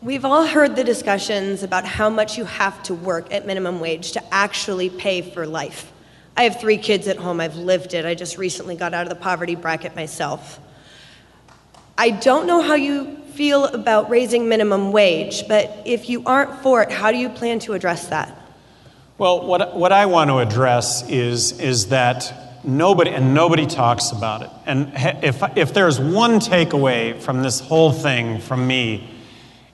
We've all heard the discussions about how much you have to work at minimum wage to actually pay for life. I have three kids at home. I've lived it. I just recently got out of the poverty bracket myself. I don't know how you feel about raising minimum wage, but if you aren't for it, how do you plan to address that? Well, what, what I want to address is, is that nobody, and nobody talks about it. And if, if there's one takeaway from this whole thing from me,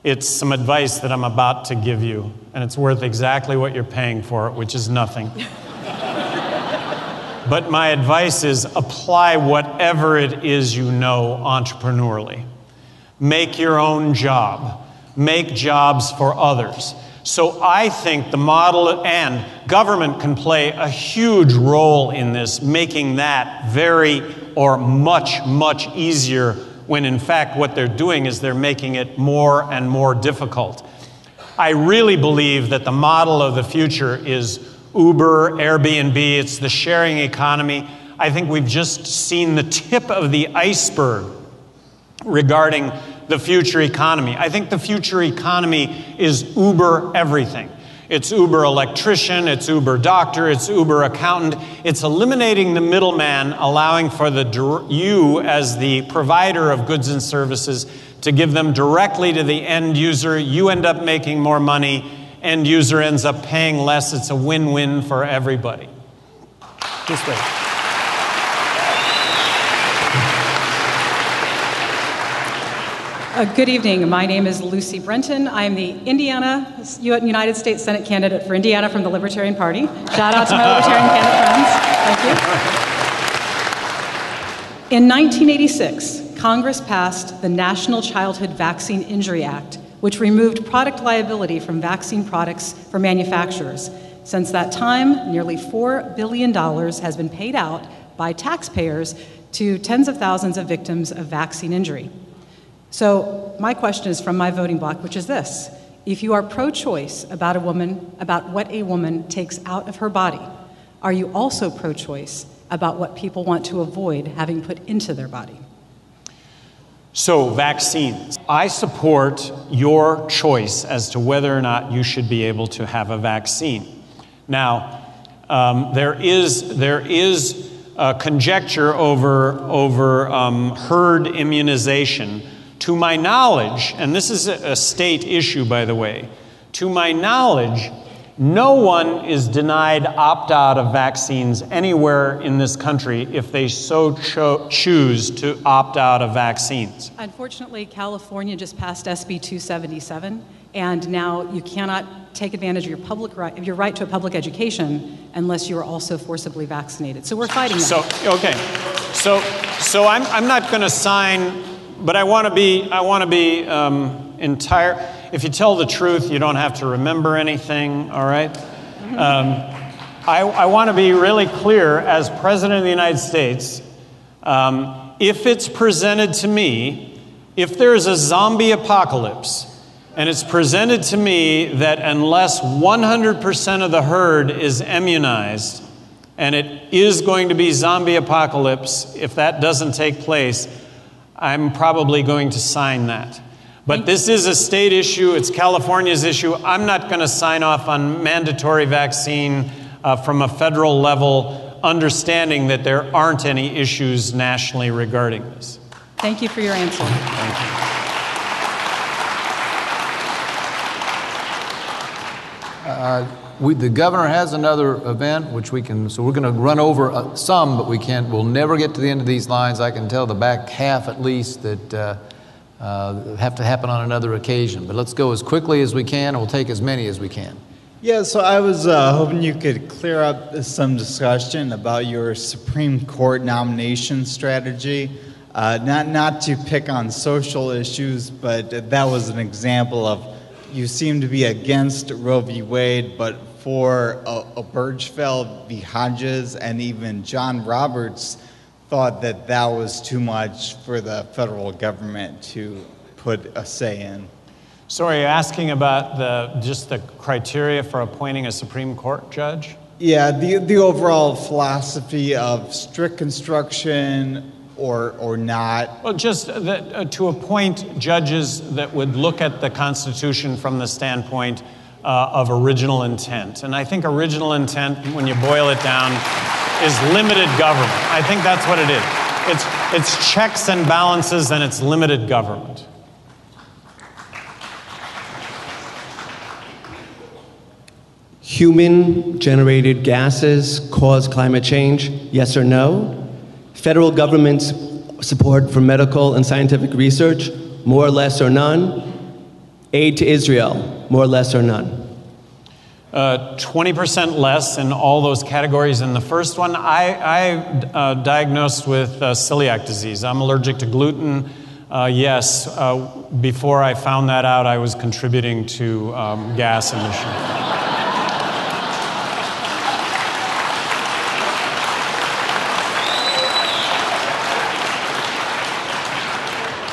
it's some advice that I'm about to give you, and it's worth exactly what you're paying for it, which is nothing. but my advice is apply whatever it is you know entrepreneurially. Make your own job, make jobs for others. So I think the model and government can play a huge role in this, making that very or much, much easier when in fact what they're doing is they're making it more and more difficult. I really believe that the model of the future is Uber, Airbnb, it's the sharing economy. I think we've just seen the tip of the iceberg regarding the future economy. I think the future economy is Uber everything. It's Uber electrician, it's Uber doctor, it's Uber accountant. It's eliminating the middleman, allowing for the you as the provider of goods and services to give them directly to the end user. You end up making more money, end user ends up paying less. It's a win-win for everybody. This way. Uh, good evening. My name is Lucy Brenton. I am the Indiana United States Senate candidate for Indiana from the Libertarian Party. Shout out to my Libertarian candidate friends. Thank you. In 1986, Congress passed the National Childhood Vaccine Injury Act, which removed product liability from vaccine products for manufacturers. Since that time, nearly $4 billion has been paid out by taxpayers to tens of thousands of victims of vaccine injury. So, my question is from my voting block, which is this If you are pro choice about a woman, about what a woman takes out of her body, are you also pro choice about what people want to avoid having put into their body? So, vaccines. I support your choice as to whether or not you should be able to have a vaccine. Now, um, there is, there is conjecture over, over um, herd immunization to my knowledge, and this is a state issue, by the way, to my knowledge, no one is denied opt out of vaccines anywhere in this country if they so cho- choose to opt out of vaccines. Unfortunately, California just passed SB 277, and now you cannot take advantage of your public right, your right to a public education unless you are also forcibly vaccinated. So we're fighting that. So, okay. So, so I'm, I'm not going to sign but I want to be, I want to be um, entire. If you tell the truth, you don't have to remember anything, all right? Um, I, I want to be really clear as President of the United States. Um, if it's presented to me, if there's a zombie apocalypse, and it's presented to me that unless 100% of the herd is immunized, and it is going to be zombie apocalypse, if that doesn't take place, I'm probably going to sign that. But this is a state issue, it's California's issue. I'm not going to sign off on mandatory vaccine uh, from a federal level, understanding that there aren't any issues nationally regarding this. Thank you for your answer. Thank you. Uh, we, the governor has another event, which we can, so we're going to run over uh, some, but we can't, we'll never get to the end of these lines. I can tell the back half at least that uh, uh, have to happen on another occasion. But let's go as quickly as we can, and we'll take as many as we can. Yeah, so I was uh, hoping you could clear up some discussion about your Supreme Court nomination strategy. Uh, not, not to pick on social issues, but that was an example of you seem to be against Roe v. Wade, but for a, a v. Hodges and even John Roberts thought that that was too much for the federal government to put a say in. So are you asking about the just the criteria for appointing a Supreme Court judge? Yeah, the the overall philosophy of strict construction or, or not? Well, just that, uh, to appoint judges that would look at the Constitution from the standpoint uh, of original intent. And I think original intent, when you boil it down, is limited government. I think that's what it is. It's, it's checks and balances and it's limited government. Human generated gases cause climate change, yes or no? Federal government's support for medical and scientific research, more or less or none? Aid to Israel, more or less or none? Uh, 20% less in all those categories. In the first one, I, I uh, diagnosed with uh, celiac disease. I'm allergic to gluten. Uh, yes, uh, before I found that out, I was contributing to um, gas emission.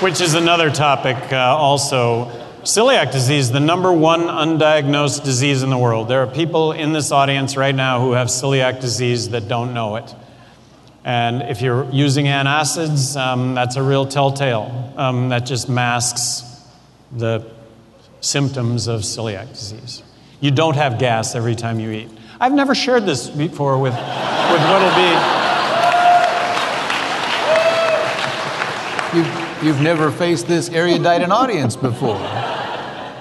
which is another topic uh, also. Celiac disease, the number one undiagnosed disease in the world. There are people in this audience right now who have celiac disease that don't know it. And if you're using antacids, um, that's a real telltale. Um, that just masks the symptoms of celiac disease. You don't have gas every time you eat. I've never shared this before with, with what'll be. You've, You've never faced this erudite an audience before.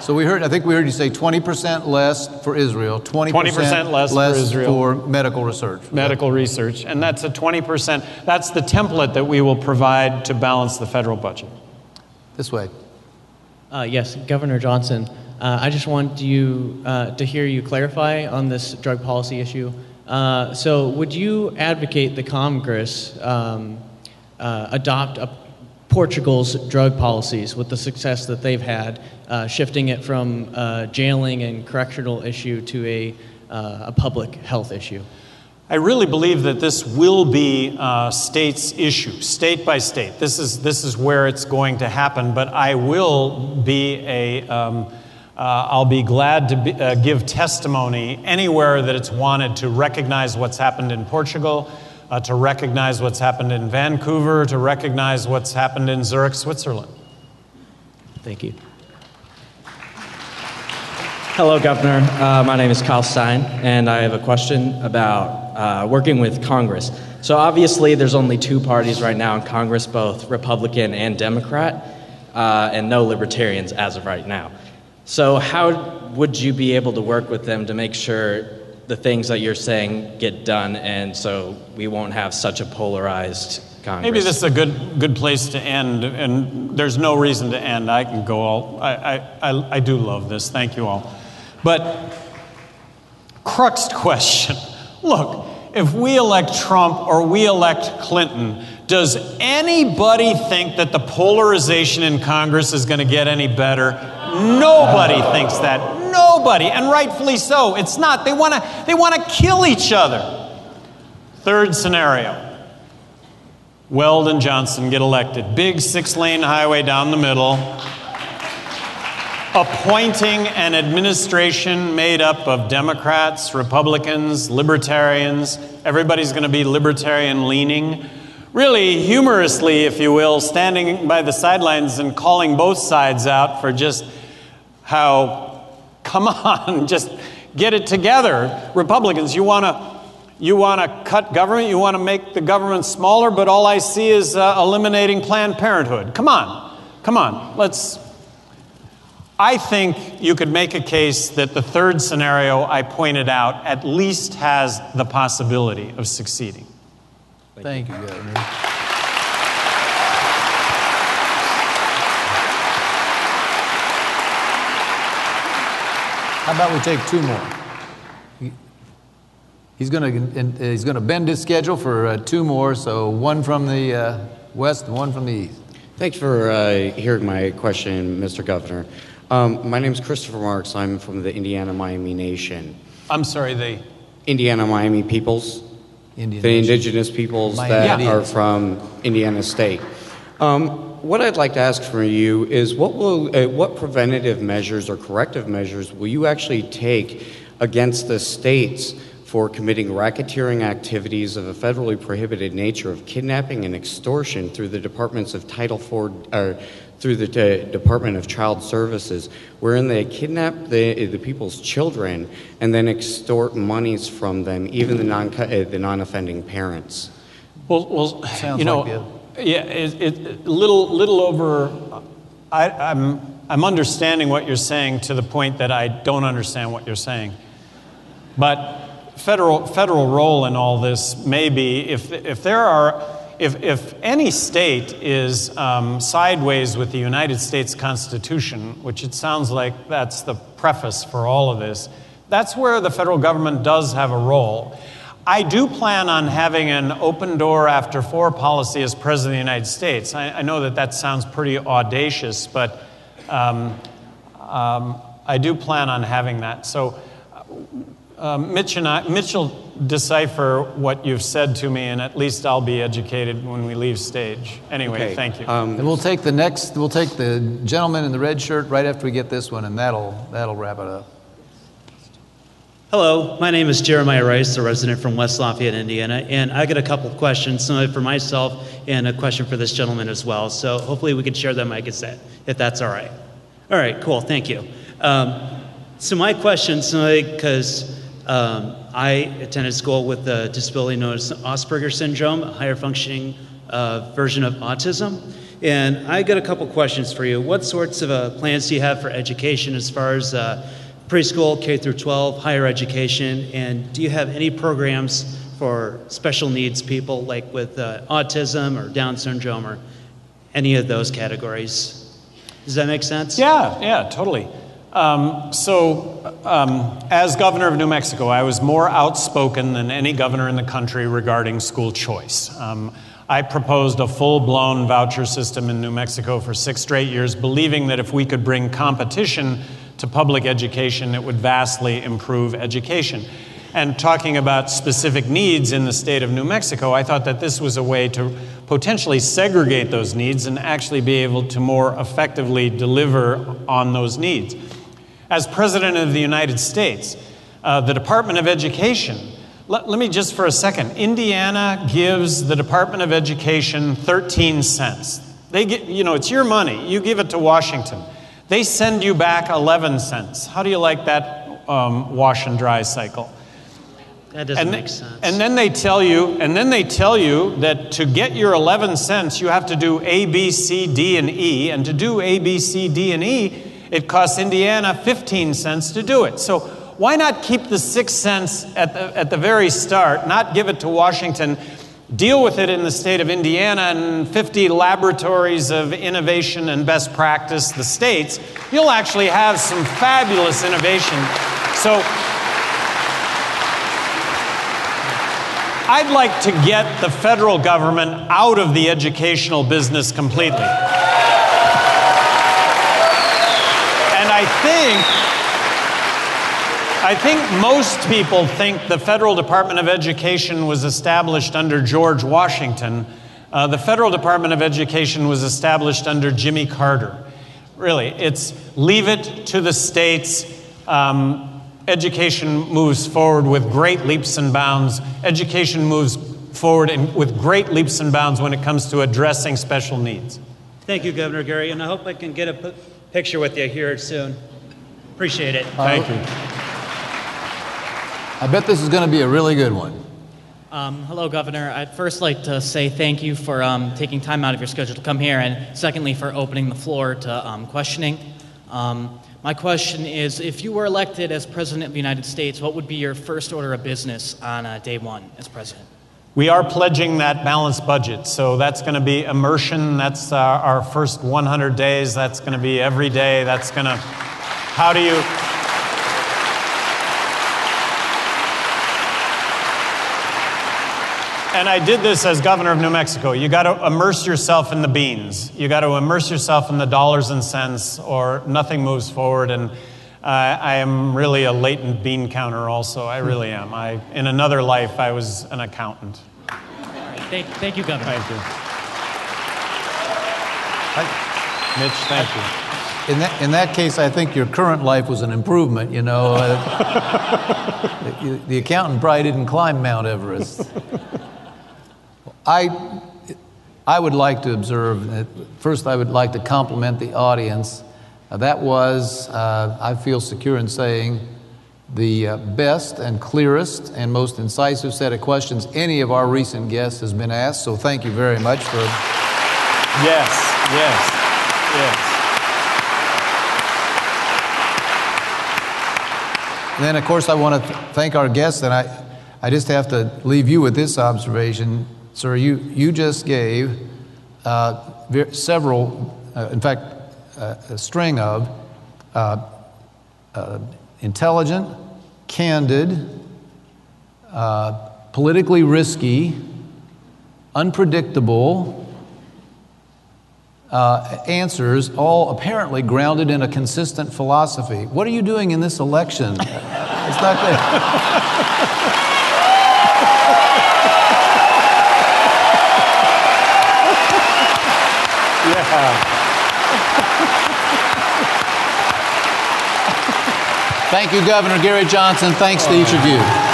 So we heard, I think we heard you say 20% less for Israel, 20%, 20% less, less for Israel. for medical research. Medical research. And that's a 20%, that's the template that we will provide to balance the federal budget. This way. Uh, yes, Governor Johnson. Uh, I just want you uh, to hear you clarify on this drug policy issue. Uh, so, would you advocate the Congress um, uh, adopt a Portugal's drug policies with the success that they've had, uh, shifting it from uh, jailing and correctional issue to a, uh, a public health issue. I really believe that this will be uh, states' issue, state by state. This is, this is where it's going to happen, but I will be a, um, uh, I'll be glad to be, uh, give testimony anywhere that it's wanted to recognize what's happened in Portugal, uh, to recognize what's happened in Vancouver, to recognize what's happened in Zurich, Switzerland. Thank you. Hello, Governor. Uh, my name is Kyle Stein, and I have a question about uh, working with Congress. So, obviously, there's only two parties right now in Congress, both Republican and Democrat, uh, and no libertarians as of right now. So, how would you be able to work with them to make sure the things that you're saying get done, and so we won't have such a polarized Congress. Maybe this is a good good place to end, and there's no reason to end. I can go all. I I I, I do love this. Thank you all, but crux question. Look, if we elect Trump or we elect Clinton, does anybody think that the polarization in Congress is going to get any better? Nobody thinks that. Nobody, and rightfully so. It's not. They want to they want to kill each other. Third scenario. Weld and Johnson get elected. Big six-lane highway down the middle. Appointing an administration made up of Democrats, Republicans, libertarians. Everybody's going to be libertarian leaning really humorously, if you will, standing by the sidelines and calling both sides out for just how Come on, just get it together. Republicans, you want to you want to cut government, you want to make the government smaller, but all I see is uh, eliminating Planned Parenthood. Come on. Come on. Let's I think you could make a case that the third scenario I pointed out at least has the possibility of succeeding. Thank, Thank you, Governor. How about we take two more? He's going to he's going to bend his schedule for uh, two more, so one from the uh, west and one from the east. Thanks for uh, hearing my question, Mr. Governor. Um, my name is Christopher Marks. I'm from the Indiana Miami Nation. I'm sorry, the Indiana Miami peoples, Indian the indigenous peoples Miami that are from Indiana State. Um, what I'd like to ask from you is what will uh, what preventative measures or corrective measures will you actually take against the states for committing racketeering activities of a federally prohibited nature of kidnapping and extortion through the departments of Title IV, or through the De- Department of Child Services, wherein they kidnap the, the people's children and then extort monies from them, even the non uh, the non-offending parents. Well, well Sounds you know, like yeah, it, it, little, little over. I, I'm, I'm understanding what you're saying to the point that I don't understand what you're saying. But federal, federal role in all this may be if, if there are, if, if any state is um, sideways with the United States Constitution, which it sounds like that's the preface for all of this, that's where the federal government does have a role. I do plan on having an open door after four policy as President of the United States. I, I know that that sounds pretty audacious, but um, um, I do plan on having that. So, uh, Mitch and I, Mitch will decipher what you've said to me, and at least I'll be educated when we leave stage. Anyway, Okay. thank you. and we'll take the next, we'll take the gentleman in the red shirt right after we get this one, and that'll, that'll wrap it up. Hello, my name is Jeremiah Rice, a resident from West Lafayette, Indiana, and I got a couple of questions, some for myself and a question for this gentleman as well. So hopefully we can share them, I say, if that's all right. All right, cool, thank you. Um, so my question, because um, I attended school with a disability known as Asperger's syndrome, a higher functioning uh, version of autism. And I got a couple questions for you. What sorts of uh, plans do you have for education as far as uh, preschool, K through 12, higher education, and do you have any programs for special needs people like with uh, autism or Down syndrome or any of those categories? Does that make sense? Yeah, yeah, totally. Um, so, um, as governor of New Mexico, I was more outspoken than any governor in the country regarding school choice. Um, I proposed a full blown voucher system in New Mexico for six straight years, believing that if we could bring competition to public education, it would vastly improve education. And talking about specific needs in the state of New Mexico, I thought that this was a way to potentially segregate those needs and actually be able to more effectively deliver on those needs. As President of the United States, uh, the Department of Education, let, let me just for a second, Indiana gives the Department of Education 13 cents. They get, you know, it's your money. You give it to Washington. They send you back 11 cents. How do you like that um, wash and dry cycle? That doesn't and, make sense. And then they tell you, and then they tell you that to get your 11 cents, you have to do A, B, C, D, and E. And to do A, B, C, D, and E, it costs Indiana 15 cents to do it. So why not keep the six cents at the, at the very start, not give it to Washington, deal with it in the state of Indiana and 50 laboratories of innovation and best practice, the states, you'll actually have some fabulous innovation. So I'd like to get the federal government out of the educational business completely. And I think I think most people think the Federal Department of Education was established under George Washington. Uh, the Federal Department of Education was established under Jimmy Carter. Really, it's leave it to the states. Um, education moves forward with great leaps and bounds. Education moves forward in, with great leaps and bounds when it comes to addressing special needs. Thank you, Governor Gary, and I hope I can get a p- picture with you here soon. Appreciate it. Thank you. I bet this is going to be a really good one. Um, hello, Governor. I'd first like to say thank you for um, taking time out of your schedule to come here, and secondly, for opening the floor to um, questioning. Um, my question is if you were elected as President of the United States, what would be your first order of business on uh, day one as President? We are pledging that balanced budget. So that's going to be immersion. That's uh, our first 100 days. That's going to be every day. That's going to, how do you, and I did this as governor of New Mexico. You got to immerse yourself in the beans. You got to immerse yourself in the dollars and cents, or nothing moves forward. And uh, I am really a latent bean counter, also. I really am. I, in another life, I was an accountant. Thank, thank you, Governor. Thank you. Mitch, thank you. In that, in that case, I think your current life was an improvement, you know. Uh, the, the accountant probably didn't climb Mount Everest. I, I would like to observe that, first, I would like to compliment the audience. Uh, that was, uh, I feel secure in saying, the uh, best and clearest and most incisive set of questions any of our recent guests has been asked. So thank you very much for. Yes, yes, yes. And then, of course, I want to th- thank our guests, and I, I just have to leave you with this observation, sir. You, you just gave uh, several, uh, in fact, uh, a string of uh, uh, intelligent, candid, uh, politically risky, unpredictable answers, all apparently grounded in a consistent philosophy. What are you doing in this election? it's not that. Thank you, Governor Gary Johnson. Thanks to each of you.